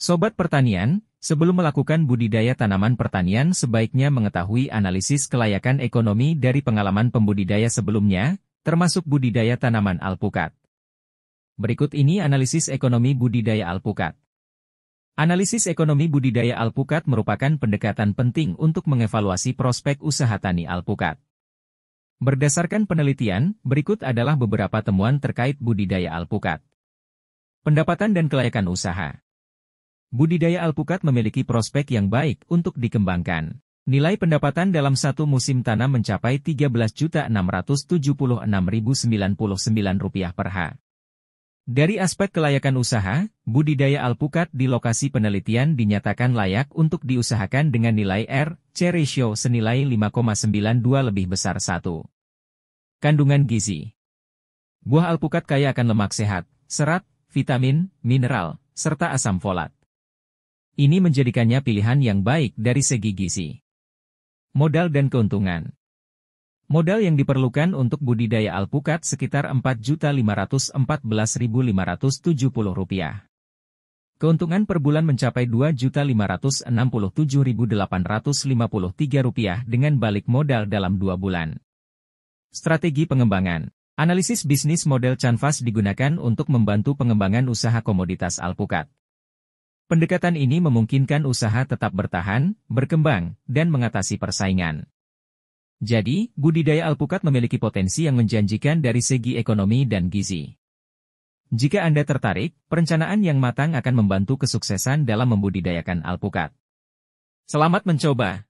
Sobat pertanian, sebelum melakukan budidaya tanaman pertanian sebaiknya mengetahui analisis kelayakan ekonomi dari pengalaman pembudidaya sebelumnya, termasuk budidaya tanaman alpukat. Berikut ini analisis ekonomi budidaya alpukat. Analisis ekonomi budidaya alpukat merupakan pendekatan penting untuk mengevaluasi prospek usaha tani alpukat. Berdasarkan penelitian, berikut adalah beberapa temuan terkait budidaya alpukat. Pendapatan dan kelayakan usaha. Budidaya alpukat memiliki prospek yang baik untuk dikembangkan. Nilai pendapatan dalam satu musim tanam mencapai Rp13.676.099 per ha. Dari aspek kelayakan usaha, budidaya alpukat di lokasi penelitian dinyatakan layak untuk diusahakan dengan nilai R, C ratio senilai 5,92 lebih besar 1. Kandungan gizi Buah alpukat kaya akan lemak sehat, serat, vitamin, mineral, serta asam folat. Ini menjadikannya pilihan yang baik dari segi gizi. Modal dan keuntungan. Modal yang diperlukan untuk budidaya alpukat sekitar Rp4.514.570. Keuntungan per bulan mencapai Rp2.567.853 dengan balik modal dalam dua bulan. Strategi pengembangan Analisis bisnis model Canvas digunakan untuk membantu pengembangan usaha komoditas alpukat. Pendekatan ini memungkinkan usaha tetap bertahan, berkembang, dan mengatasi persaingan. Jadi, budidaya alpukat memiliki potensi yang menjanjikan dari segi ekonomi dan gizi. Jika Anda tertarik, perencanaan yang matang akan membantu kesuksesan dalam membudidayakan alpukat. Selamat mencoba!